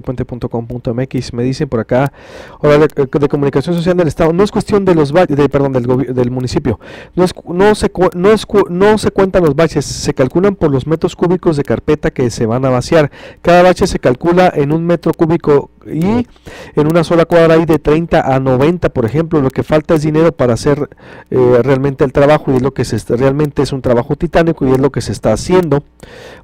proyectopuente.com.mx. Me dicen por acá, hola, de, comunicación social del Estado. No es cuestión de los de, perdón, del, del municipio. No, es, no, se, no, es, no se cuentan los baches, se calculan por los metros cúbicos de carpeta que se van a vaciar. Cada bache se calcula en un metro cúbico y en una sola cuadra hay de 30 a 90, por ejemplo. Lo que falta es dinero para hacer eh, realmente el trabajo y es lo que se realmente es un trabajo titánico y es lo que se está haciendo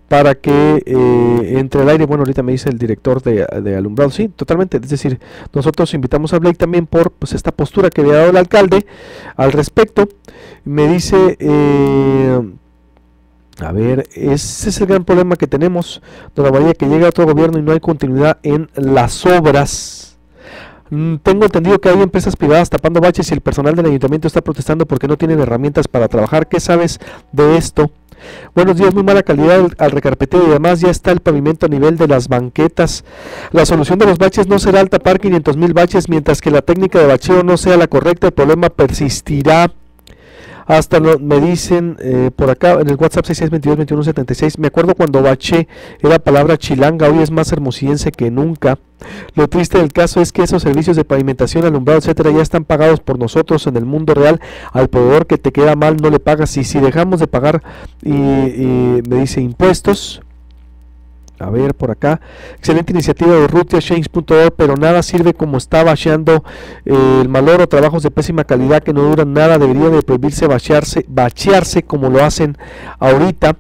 para que eh, entre el aire, bueno, ahorita me dice el director de, alumbrado, sí, totalmente, es decir, nosotros invitamos a Blake también por pues esta postura que había dado el alcalde al respecto, me dice... Eh, a ver, ese es el gran problema que tenemos, la María, que llega otro gobierno y no hay continuidad en las obras. Mm, tengo entendido que hay empresas privadas tapando baches y el personal del ayuntamiento está protestando porque no tienen herramientas para trabajar. ¿Qué sabes de esto? Buenos días, muy mala calidad al recarpeteo y además ya está el pavimento a nivel de las banquetas. La solución de los baches no será el tapar 500 mil baches mientras que la técnica de bacheo no sea la correcta, el problema persistirá. Hasta me dicen eh, por acá en el WhatsApp 66222176, me acuerdo cuando baché era palabra chilanga, hoy es más hermosillense que nunca. Lo triste del caso es que esos servicios de pavimentación, alumbrado, etcétera, ya están pagados por nosotros en el mundo real. Al proveedor que te queda mal no le pagas. Y si dejamos de pagar, y, me dice impuestos, a ver por acá. Excelente iniciativa de rutiachange.org, pero nada sirve como está bacheando eh, el malor o trabajos de pésima calidad que no duran nada. Debería de prohibirse bachearse, bachearse como lo hacen ahorita.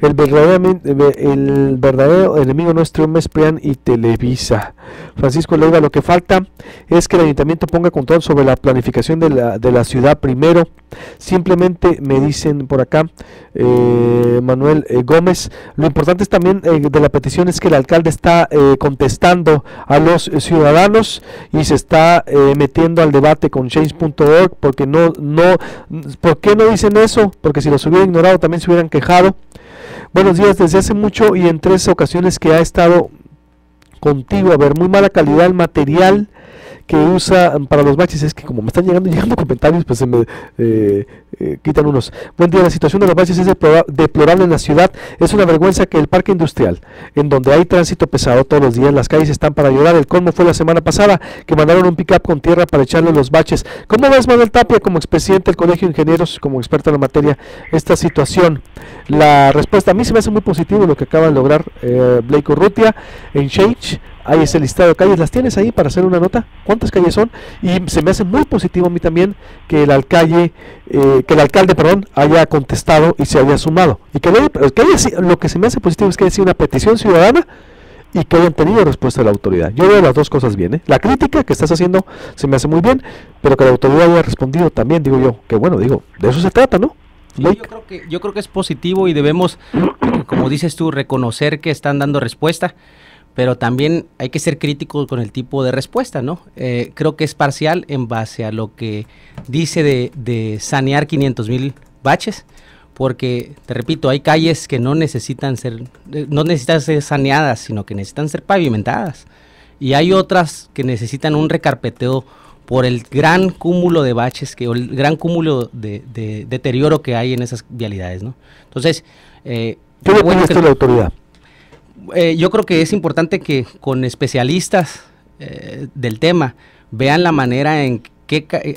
El verdadero, el verdadero enemigo nuestro es Prian y Televisa. Francisco Leiva, lo que falta es que el ayuntamiento ponga control sobre la planificación de la, de la ciudad primero. Simplemente me dicen por acá, eh, Manuel eh, Gómez, lo importante es también eh, de la petición es que el alcalde está contestando a los ciudadanos y se está metiendo al debate con change.org porque no, no, ¿por qué no dicen eso? Porque si los hubiera ignorado también se hubieran quejado. Buenos días, desde hace mucho y en tres ocasiones que ha estado contigo, a ver, muy mala calidad el material que usa para los baches es que como me están llegando llegando comentarios pues se me eh, eh, quitan unos. Buen día la situación de los baches es deplorable en la ciudad. Es una vergüenza que el parque industrial en donde hay tránsito pesado todos los días las calles están para llorar. El colmo fue la semana pasada que mandaron un pick up con tierra para echarle los baches. ¿cómo ves Manuel Tapia como expresidente del colegio de ingenieros como experto en la materia esta situación la respuesta a mí se me hace muy positivo lo que acaba de lograr eh, Blake Urrutia en Change hay ese listado de calles, ¿las tienes ahí para hacer una nota? ¿Cuántas calles son? Y se me hace muy positivo a mí también que el alcalde, eh, que el alcalde, perdón, haya contestado y se haya sumado. Y que, lo que se me hace positivo es que haya sido una petición ciudadana y que hayan tenido respuesta de la autoridad. Yo veo las dos cosas bien. ¿eh? La crítica que estás haciendo se me hace muy bien, pero que la autoridad haya respondido también, digo yo, que bueno, digo, de eso se trata, ¿no? yo, creo que, yo creo que es positivo y debemos, como dices tú, reconocer que están dando respuesta pero también hay que ser críticos con el tipo de respuesta, ¿no? Eh, creo que es parcial en base a lo que dice de, sanear 500 mil baches, porque, te repito, hay calles que no necesitan ser, eh, no necesitan ser saneadas, sino que necesitan ser pavimentadas. Y hay otras que necesitan un recarpeteo por el gran cúmulo de baches, que, o el gran cúmulo de, deterioro que hay en esas vialidades, ¿no? Entonces, eh, ¿qué bueno que, la autoridad? Eh, yo creo que es importante que con especialistas eh, del tema vean la manera en qué, eh,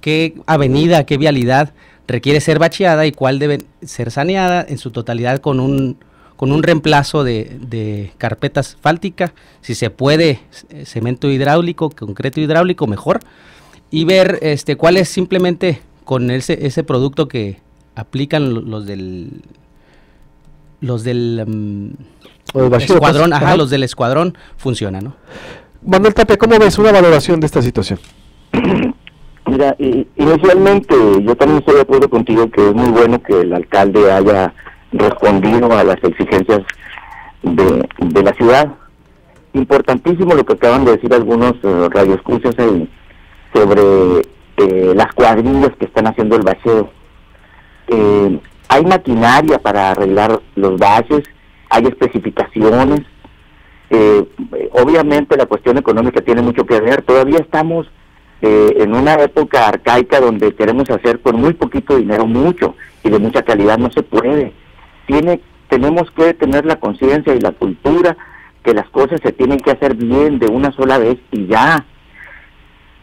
qué avenida, qué vialidad requiere ser bacheada y cuál debe ser saneada en su totalidad con un, con un reemplazo de, carpetas fálticas, si se puede cemento hidráulico, concreto hidráulico, mejor, y ver este cuál es simplemente con ese, ese producto que aplican los del los del mm, escuadrón, ajá, los del escuadrón funcionan, ¿no? Manuel Tapia, ¿cómo ves una valoración de esta situación? Mira, inicialmente yo también estoy de acuerdo contigo que es muy bueno que el alcalde haya respondido a las exigencias de, de la ciudad. Importantísimo lo que acaban de decir algunos radioescuchas ahí sobre eh, las cuadrillas que están haciendo el bacheo. Eh, hay maquinaria para arreglar los baches, hay especificaciones. Eh, obviamente la cuestión económica tiene mucho que ver. Todavía estamos eh, en una época arcaica donde queremos hacer con muy poquito dinero mucho y de mucha calidad no se puede. Tiene, tenemos que tener la conciencia y la cultura que las cosas se tienen que hacer bien de una sola vez y ya.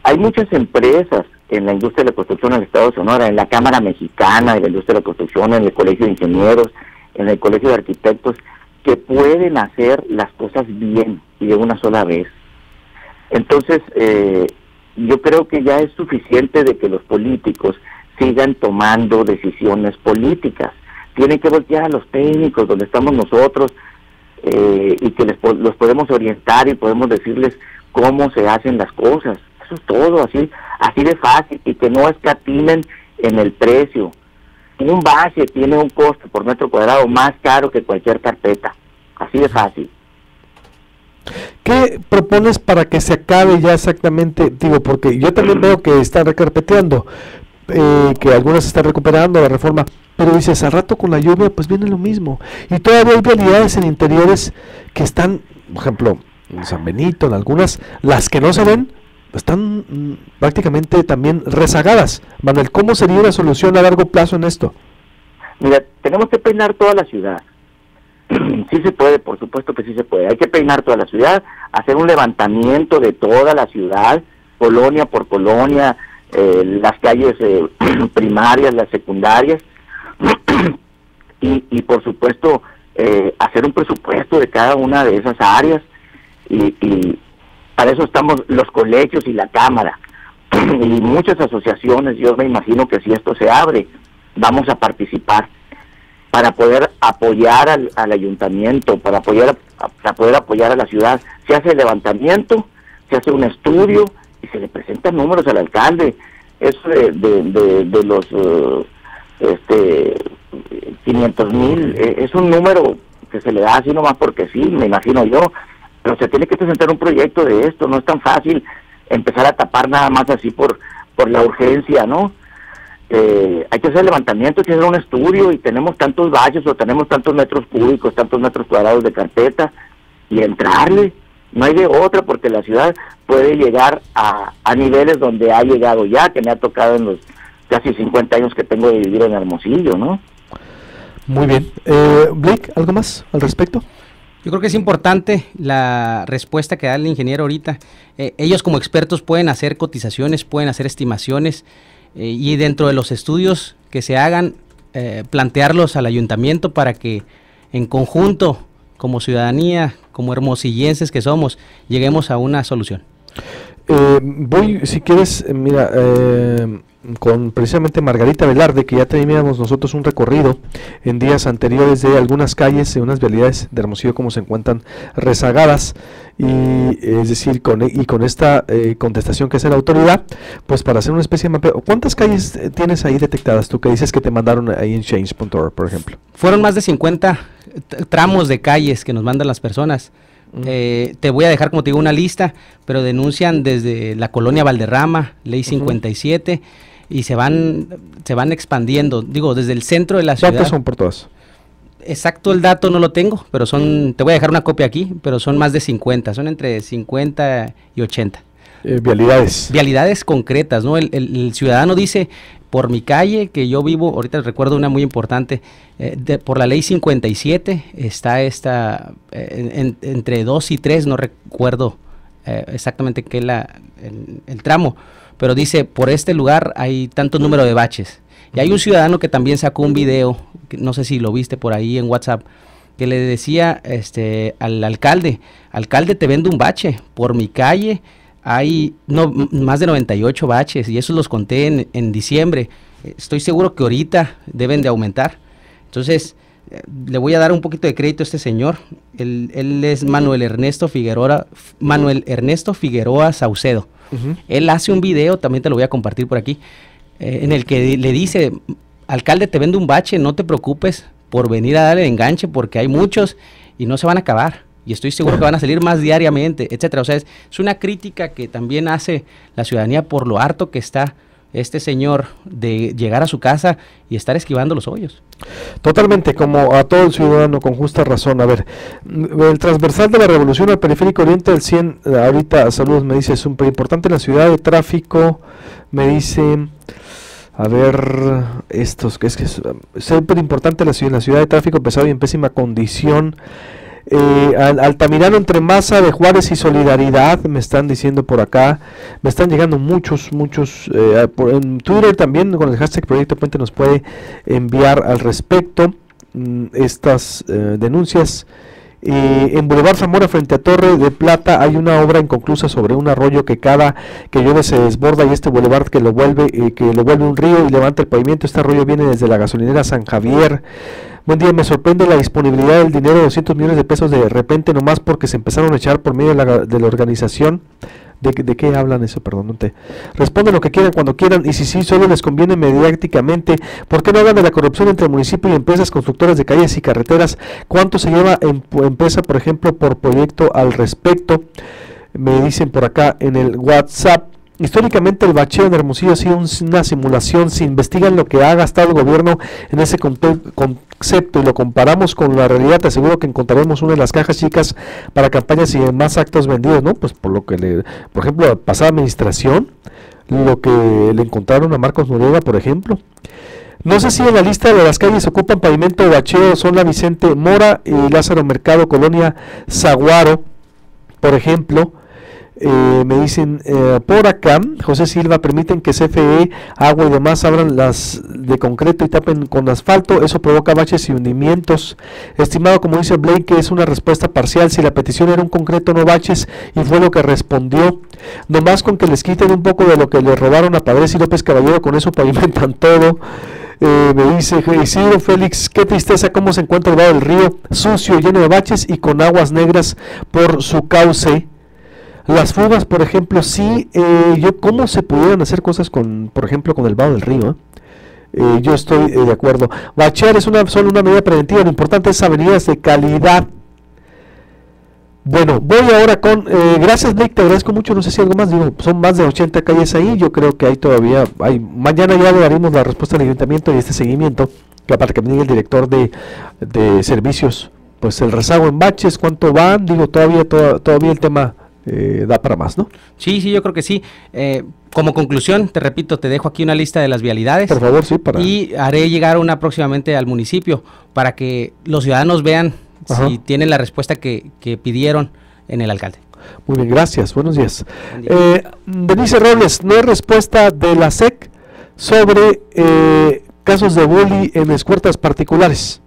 Hay muchas empresas en la industria de la construcción en el Estado de Sonora, en la Cámara Mexicana de la Industria de la Construcción, en el Colegio de Ingenieros, en el Colegio de Arquitectos, que pueden hacer las cosas bien y de una sola vez. Entonces, eh, yo creo que ya es suficiente de que los políticos sigan tomando decisiones políticas. Tienen que voltear a los técnicos donde estamos nosotros eh, y que les, los podemos orientar y podemos decirles cómo se hacen las cosas. Eso es todo, así, así de fácil y que no escatimen en el precio. Un base tiene un costo por metro cuadrado más caro que cualquier carpeta. Así de fácil. ¿Qué propones para que se acabe ya exactamente? Digo, porque yo también veo que está recarpeteando, eh, que algunas están recuperando la reforma, pero dices, al rato con la lluvia, pues viene lo mismo. Y todavía hay vialidades en interiores que están, por ejemplo, en San Benito, en algunas, las que no se ven, están mm, prácticamente también rezagadas. Manuel, ¿cómo sería una solución a largo plazo en esto? Mira, tenemos que peinar toda la ciudad. sí se puede, por supuesto que sí se puede. Hay que peinar toda la ciudad, hacer un levantamiento de toda la ciudad, colonia por colonia, eh, las calles eh, primarias, las secundarias, y, y, por supuesto eh, hacer un presupuesto de cada una de esas áreas, y, y para eso estamos los colegios y la Cámara, y muchas asociaciones, yo me imagino que si esto se abre, vamos a participar para poder apoyar al, ayuntamiento, para apoyar para poder apoyar a la ciudad. Se hace el levantamiento, se hace un estudio y se le presentan números al alcalde. Eso de, de, los uh, este 500 mil eh, es un número que se le da así nomás porque sí, me imagino yo, pero se tiene que presentar un proyecto de esto, no es tan fácil empezar a tapar nada más así por por la urgencia, ¿no? Eh, hay que hacer levantamiento, hay que hacer un estudio y tenemos tantos valles o tenemos tantos metros cúbicos, tantos metros cuadrados de carpeta y entrarle. No hay de otra porque la ciudad puede llegar a, a niveles donde ha llegado ya, que me ha tocado en los casi 50 años que tengo de vivir en Hermosillo, ¿no? Muy bien. Eh, Blake, ¿algo más al respecto? Yo creo que es importante la respuesta que da el ingeniero ahorita. Eh, ellos como expertos pueden hacer cotizaciones, pueden hacer estimaciones eh, y dentro de los estudios que se hagan, eh, plantearlos al ayuntamiento para que en conjunto, como ciudadanía, como hermosillenses que somos, lleguemos a una solución. Voy, si quieres, mira, con precisamente Margarita Velarde, que ya teníamos nosotros un recorrido en días anteriores de algunas calles, de unas vialidades de Hermosillo como se encuentran rezagadas, y es decir, con, y con esta eh, contestación que hace la autoridad, pues para hacer una especie de mapeo, ¿cuántas calles eh, tienes ahí detectadas tú que dices que te mandaron ahí en change.org, por ejemplo? Fueron más de 50 tramos de calles que nos mandan las personas. Eh, te voy a dejar, como te digo, una lista, pero denuncian desde la colonia Valderrama, ley 57, y se van, se van expandiendo. Digo, desde el centro de la ciudad. ¿Cuántas son por todas? Exacto el dato no lo tengo, pero son, te voy a dejar una copia aquí, pero son más de 50, son entre 50 y 80. Eh, vialidades. Vialidades concretas, ¿no? El, ciudadano dice, por mi calle, que yo vivo, ahorita recuerdo una muy importante, eh, por la ley 57 está esta, eh, entre 2 y 3, no recuerdo exactamente qué es la, el tramo, pero dice, por este lugar hay tanto número de baches. Y hay un ciudadano que también sacó un video, no sé si lo viste por ahí en WhatsApp, que le decía este, al alcalde, alcalde te vendo un bache, por mi calle hay no, más de 98 baches y eso los conté en, en diciembre. Estoy seguro que ahorita deben de aumentar. Entonces, eh, le voy a dar un poquito de crédito a este señor. Él, él es Manuel Ernesto Figueroa, Manuel Ernesto Figueroa Saucedo. Él hace un video, también te lo voy a compartir por aquí, eh, en el que le dice, alcalde, te vendo un bache, no te preocupes por venir a darle enganche porque hay muchos y no se van a acabar. Y estoy seguro que van a salir más diariamente, etcétera. O sea, es, una crítica que también hace la ciudadanía por lo harto que está este señor de llegar a su casa y estar esquivando los hoyos. Totalmente, como a todo el ciudadano con justa razón. A ver, el transversal de la revolución al periférico oriente del 100, ahorita saludos me dice, es súper importante la ciudad de tráfico, me dice... A ver, estos, que es que es súper importante la ciudad, la ciudad de tráfico pesado y en pésima condición. Eh, Altamirano entre Masa de Juárez y Solidaridad, me están diciendo por acá. Me están llegando muchos, muchos. Eh, en Twitter también con el hashtag Proyecto Puente nos puede enviar al respecto mm, estas eh, denuncias. en Boulevard Zamora frente a Torre de Plata hay una obra inconclusa sobre un arroyo que cada que llueve se desborda y este boulevard que lo vuelve que lo vuelve un río y levanta el pavimento. Este arroyo viene desde la gasolinera San Javier. Buen día, me sorprende la disponibilidad del dinero de 200 millones de pesos de repente nomás porque se empezaron a echar por medio de la, de la organización. ¿De, ¿De, qué hablan eso? Perdón, no. Responden lo que quieran cuando quieran y si sí solo les conviene mediáticamente, ¿por qué no hablan de la corrupción entre municipio y empresas constructoras de calles y carreteras? ¿Cuánto se lleva en empresa, por ejemplo, por proyecto al respecto? Me dicen por acá en el WhatsApp. Históricamente el bacheo en Hermosillo ha sido una simulación. Si investigan lo que ha gastado el gobierno en ese concepto y lo comparamos con la realidad, te aseguro que encontraremos una de las cajas chicas para campañas y más actos vendidos, ¿no? Pues por lo que, le, por ejemplo, la pasada administración, lo que le encontraron a Marcos Noriega, por ejemplo. No sé si en la lista de las calles ocupan pavimento o bacheo son la Vicente Mora y Lázaro Mercado, Colonia Zaguaro, por ejemplo. Eh, me dicen eh, por acá, José Silva, permiten que CFE, agua y demás abran las de concreto y tapen con asfalto, eso provoca baches y hundimientos. Estimado, como dice Blake, es una respuesta parcial, si la petición era un concreto, no baches, y fue lo que respondió. Nomás con que les quiten un poco de lo que le robaron a Padres y López Caballero, con eso pavimentan todo. Eh, me dice Isidro Félix, qué tristeza cómo se encuentra el lado del río, sucio, lleno de baches y con aguas negras por su cauce. Las fugas, por ejemplo, sí, eh, yo, ¿cómo se pudieran hacer cosas con, por ejemplo, con el vado del río? Eh? Eh, yo estoy de acuerdo. Bachear es una, solo una medida preventiva, lo importante es avenidas de calidad. Bueno, voy ahora con, gracias Nick, te agradezco mucho, no sé si algo más, digo, son más de 80 calles ahí, yo creo que hay todavía, hay, mañana ya le daremos la respuesta del ayuntamiento y este seguimiento, que aparte que me diga el director de, de servicios, pues el rezago en baches, cuánto van, digo, todavía, todavía el tema eh, da para más, ¿no? Sí, sí, yo creo que sí. Eh, como conclusión, te repito, te dejo aquí una lista de las vialidades. Por favor, sí, para. Y haré llegar una próximamente al municipio para que los ciudadanos vean si tienen la respuesta que, pidieron en el alcalde. Muy bien, gracias. Buenos días. Eh, Denise Robles, no hay respuesta de la SEC sobre casos de bullying en escuelas particulares.